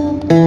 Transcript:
you.